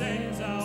sings out.